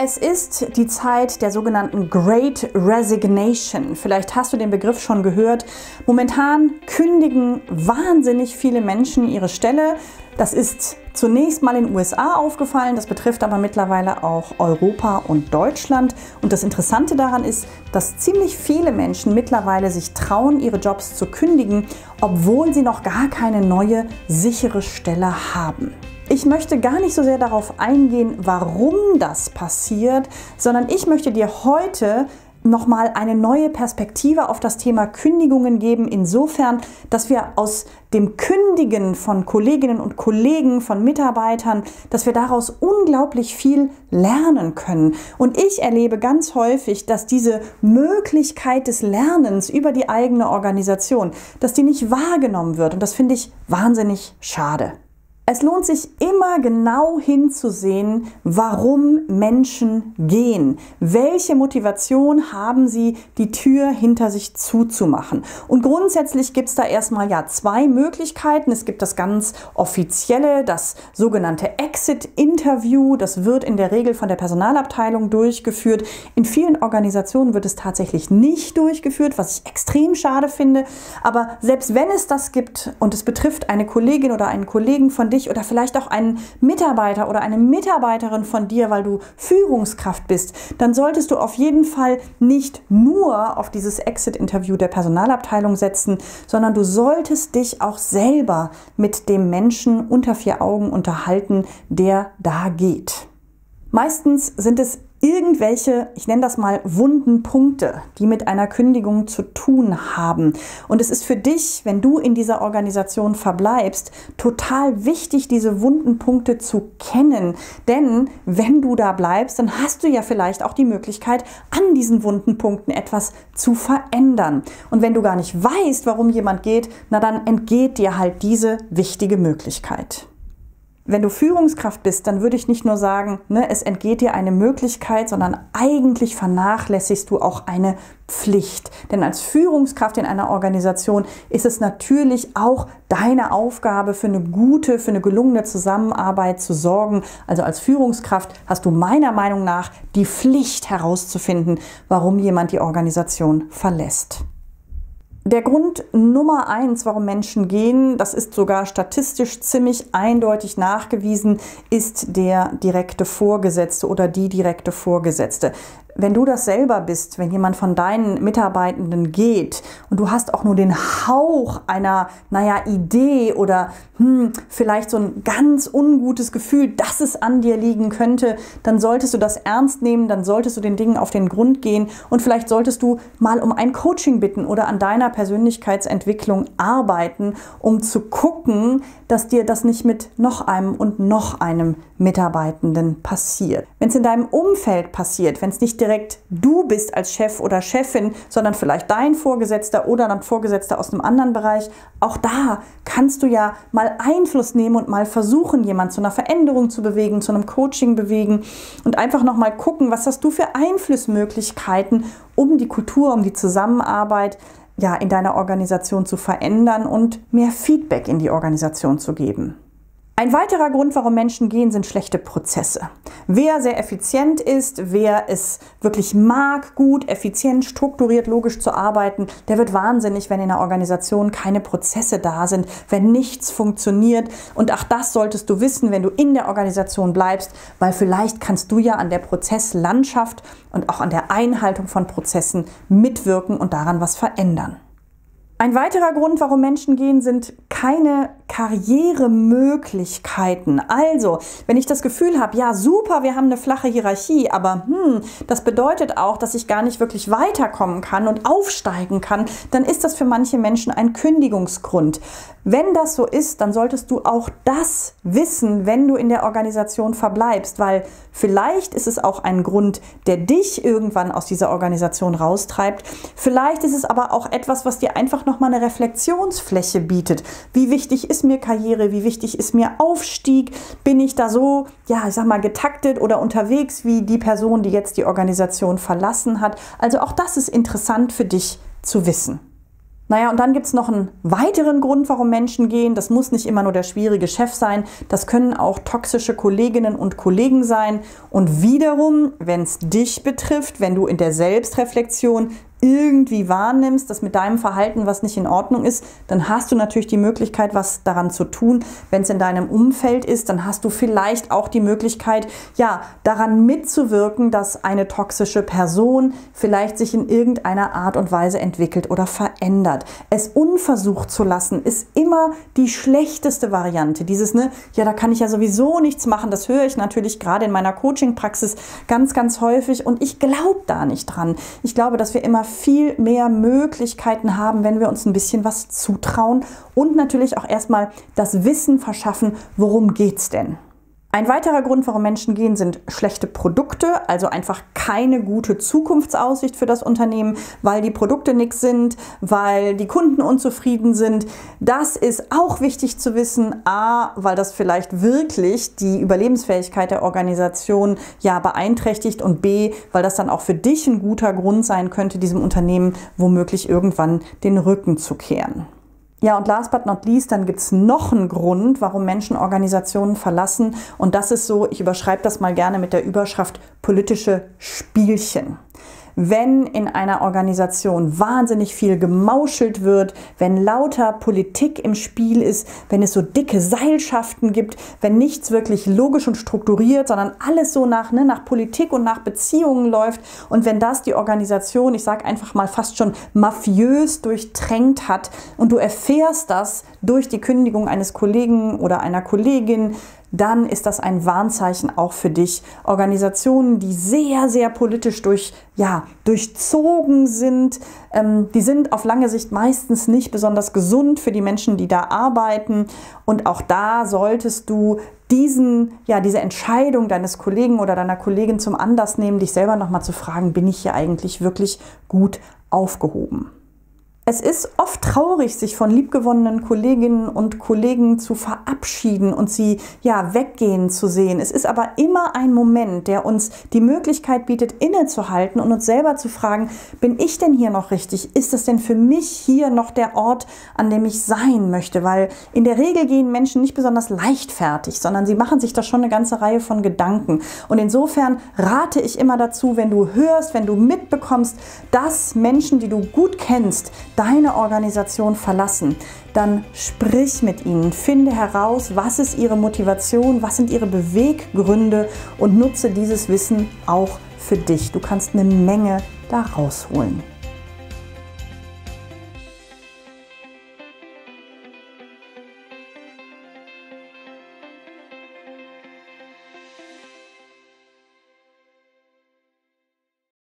Es ist die Zeit der sogenannten Great Resignation. Vielleicht hast du den Begriff schon gehört. Momentan kündigen wahnsinnig viele Menschen ihre Stelle. Das ist zunächst mal in den USA aufgefallen, das betrifft aber mittlerweile auch Europa und Deutschland. Und das Interessante daran ist, dass ziemlich viele Menschen mittlerweile sich trauen, ihre Jobs zu kündigen, obwohl sie noch gar keine neue sichere Stelle haben. Ich möchte gar nicht so sehr darauf eingehen, warum das passiert, sondern ich möchte dir heute nochmal eine neue Perspektive auf das Thema Kündigungen geben, insofern, dass wir aus dem Kündigen von Kolleginnen und Kollegen, von Mitarbeitern, dass wir daraus unglaublich viel lernen können. Und ich erlebe ganz häufig, dass diese Möglichkeit des Lernens über die eigene Organisation, dass die nicht wahrgenommen wird. Und das finde ich wahnsinnig schade. Es lohnt sich immer genau hinzusehen, warum Menschen gehen. Welche Motivation haben sie, die Tür hinter sich zuzumachen? Und grundsätzlich gibt es da erstmal ja zwei Möglichkeiten. Es gibt das ganz offizielle, das sogenannte Exit-Interview. Das wird in der Regel von der Personalabteilung durchgeführt. In vielen Organisationen wird es tatsächlich nicht durchgeführt, was ich extrem schade finde. Aber selbst wenn es das gibt und es betrifft eine Kollegin oder einen Kollegen von dir, dich oder vielleicht auch einen Mitarbeiter oder eine Mitarbeiterin von dir, weil du Führungskraft bist, dann solltest du auf jeden Fall nicht nur auf dieses Exit-Interview der Personalabteilung setzen, sondern du solltest dich auch selber mit dem Menschen unter vier Augen unterhalten, der da geht. Meistens sind es irgendwelche, ich nenne das mal wunden Punkte, die mit einer Kündigung zu tun haben. Und es ist für dich, wenn du in dieser Organisation verbleibst, total wichtig, diese wunden Punkte zu kennen. Denn wenn du da bleibst, dann hast du ja vielleicht auch die Möglichkeit, an diesen wunden Punkten etwas zu verändern. Und wenn du gar nicht weißt, warum jemand geht, na dann entgeht dir halt diese wichtige Möglichkeit. Wenn du Führungskraft bist, dann würde ich nicht nur sagen, ne, es entgeht dir eine Möglichkeit, sondern eigentlich vernachlässigst du auch eine Pflicht. Denn als Führungskraft in einer Organisation ist es natürlich auch deine Aufgabe, für eine gute, für eine gelungene Zusammenarbeit zu sorgen. Also als Führungskraft hast du meiner Meinung nach die Pflicht herauszufinden, warum jemand die Organisation verlässt. Der Grund Nummer eins, warum Menschen gehen, das ist sogar statistisch ziemlich eindeutig nachgewiesen, ist der direkte Vorgesetzte oder die direkte Vorgesetzte wenn du das selber bist, wenn jemand von deinen Mitarbeitenden geht und du hast auch nur den Hauch einer, naja, Idee oder hm, vielleicht so ein ganz ungutes Gefühl, dass es an dir liegen könnte, dann solltest du das ernst nehmen, dann solltest du den Dingen auf den Grund gehen und vielleicht solltest du mal um ein Coaching bitten oder an deiner Persönlichkeitsentwicklung arbeiten, um zu gucken, dass dir das nicht mit noch einem und noch einem Mitarbeitenden passiert. Wenn es in deinem Umfeld passiert, wenn es nicht direkt du bist als Chef oder Chefin, sondern vielleicht dein Vorgesetzter oder ein Vorgesetzter aus einem anderen Bereich, auch da kannst du ja mal Einfluss nehmen und mal versuchen, jemanden zu einer Veränderung zu bewegen, zu einem Coaching bewegen und einfach nochmal gucken, was hast du für Einflussmöglichkeiten, um die Kultur, um die Zusammenarbeit ja, in deiner Organisation zu verändern und mehr Feedback in die Organisation zu geben. Ein weiterer Grund, warum Menschen gehen, sind schlechte Prozesse. Wer sehr effizient ist, wer es wirklich mag, gut, effizient, strukturiert, logisch zu arbeiten, der wird wahnsinnig, wenn in der Organisation keine Prozesse da sind, wenn nichts funktioniert. Und auch das solltest du wissen, wenn du in der Organisation bleibst, weil vielleicht kannst du ja an der Prozesslandschaft und auch an der Einhaltung von Prozessen mitwirken und daran was verändern. Ein weiterer Grund, warum Menschen gehen, sind keine Karrieremöglichkeiten. Also, wenn ich das Gefühl habe, ja super, wir haben eine flache Hierarchie, aber hm, das bedeutet auch, dass ich gar nicht wirklich weiterkommen kann und aufsteigen kann, dann ist das für manche Menschen ein Kündigungsgrund. Wenn das so ist, dann solltest du auch das wissen, wenn du in der Organisation verbleibst, weil vielleicht ist es auch ein Grund, der dich irgendwann aus dieser Organisation raustreibt. Vielleicht ist es aber auch etwas, was dir einfach nochmal eine Reflexionsfläche bietet. Wie wichtig ist mir Karriere? Wie wichtig ist mir Aufstieg? Bin ich da so, ja, ich sag mal, getaktet oder unterwegs wie die Person, die jetzt die Organisation verlassen hat? Also auch das ist interessant für dich zu wissen. Naja, und dann gibt es noch einen weiteren Grund, warum Menschen gehen. Das muss nicht immer nur der schwierige Chef sein. Das können auch toxische Kolleginnen und Kollegen sein. Und wiederum, wenn es dich betrifft, wenn du in der Selbstreflexion irgendwie wahrnimmst, dass mit deinem Verhalten was nicht in Ordnung ist, dann hast du natürlich die Möglichkeit, was daran zu tun. Wenn es in deinem Umfeld ist, dann hast du vielleicht auch die Möglichkeit, ja, daran mitzuwirken, dass eine toxische Person vielleicht sich in irgendeiner Art und Weise entwickelt oder verändert. Es unversucht zu lassen, ist immer die schlechteste Variante. Dieses, ne, ja, da kann ich ja sowieso nichts machen. Das höre ich natürlich gerade in meiner Coaching-Praxis ganz, ganz häufig und ich glaube da nicht dran. Ich glaube, dass wir immer viel mehr Möglichkeiten haben, wenn wir uns ein bisschen was zutrauen und natürlich auch erstmal das Wissen verschaffen, worum geht's denn? Ein weiterer Grund, warum Menschen gehen, sind schlechte Produkte, also einfach keine gute Zukunftsaussicht für das Unternehmen, weil die Produkte nichts sind, weil die Kunden unzufrieden sind. Das ist auch wichtig zu wissen. A, weil das vielleicht wirklich die Überlebensfähigkeit der Organisation ja beeinträchtigt und B, weil das dann auch für dich ein guter Grund sein könnte, diesem Unternehmen womöglich irgendwann den Rücken zu kehren. Ja, und last but not least, dann gibt's noch einen Grund, warum Menschen Organisationen verlassen. Und das ist so, ich überschreibe das mal gerne mit der Überschrift politische Spielchen wenn in einer Organisation wahnsinnig viel gemauschelt wird, wenn lauter Politik im Spiel ist, wenn es so dicke Seilschaften gibt, wenn nichts wirklich logisch und strukturiert, sondern alles so nach, ne, nach Politik und nach Beziehungen läuft und wenn das die Organisation, ich sage einfach mal fast schon mafiös durchtränkt hat und du erfährst das durch die Kündigung eines Kollegen oder einer Kollegin, dann ist das ein Warnzeichen auch für dich. Organisationen, die sehr, sehr politisch durch, ja, durchzogen sind, ähm, die sind auf lange Sicht meistens nicht besonders gesund für die Menschen, die da arbeiten. Und auch da solltest du diesen, ja, diese Entscheidung deines Kollegen oder deiner Kollegin zum Anlass nehmen, dich selber nochmal zu fragen, bin ich hier eigentlich wirklich gut aufgehoben? Es ist oft traurig, sich von liebgewonnenen Kolleginnen und Kollegen zu verabschieden und sie ja weggehen zu sehen. Es ist aber immer ein Moment, der uns die Möglichkeit bietet, innezuhalten und uns selber zu fragen, bin ich denn hier noch richtig? Ist es denn für mich hier noch der Ort, an dem ich sein möchte? Weil in der Regel gehen Menschen nicht besonders leichtfertig, sondern sie machen sich da schon eine ganze Reihe von Gedanken. Und insofern rate ich immer dazu, wenn du hörst, wenn du mitbekommst, dass Menschen, die du gut kennst, deine Organisation verlassen, dann sprich mit ihnen, finde heraus, was ist ihre Motivation, was sind ihre Beweggründe und nutze dieses Wissen auch für dich. Du kannst eine Menge da rausholen.